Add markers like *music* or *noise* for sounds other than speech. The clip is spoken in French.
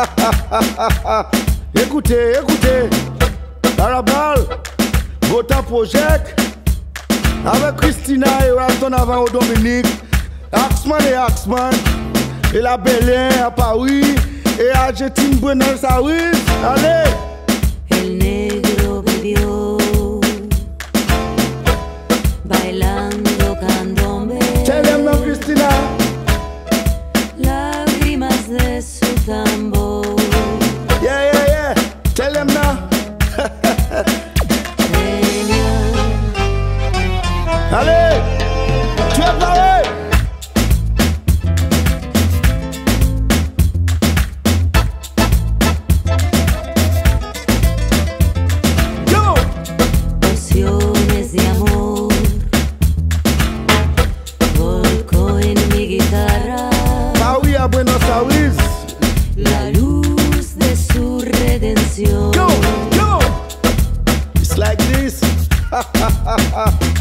*laughs* écoutez, écoutez. À la balle, Project. Avec Christina et Walton avant au Dominique. Axman et Axman. Et la Berlin à Paris. Et Argentine, Buenos Aires. Allez! Buenos Aires. La luz de su redención. Yo, yo. It's like this. *laughs*